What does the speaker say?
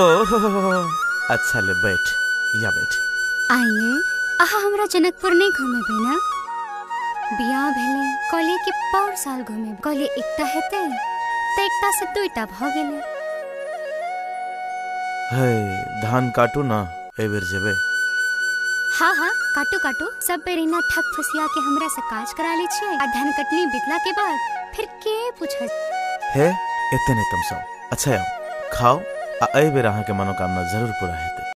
ओह अच्छा ले बैठ या बैठ। आइए अहा हमरा जनकपुर नहीं घूमे बे ना। बियाह भेले कहलिए कि पर साल घूमे कहलिए एकटा हेते? त एकटा से दुईटा भ गेले। है धान काटू ना ए बेर जेबे। हाँ हाँ काटू काटू सब बेर इना ठक फसिया के हमरा से काज करा ली छे आ धान कटनी बितला के बाद फिर के पूछे हे एते नहीं तुम सब अच्छा आओ खाओ आ ए बेर अहाँ के मनोकामना जरूर पूरा हेते